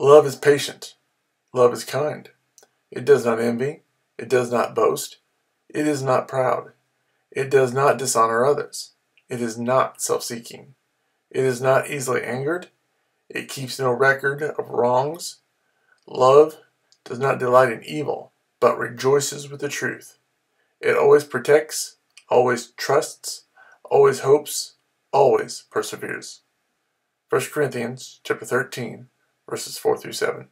Love is patient. Love is kind. It does not envy. It does not boast. It is not proud. It does not dishonor others. It is not self seeking. It is not easily angered. It keeps no record of wrongs. Love does not delight in evil, but rejoices with the truth. It always protects, always trusts, always hopes, always perseveres. 1 Corinthians chapter 13, verses 4 through 7.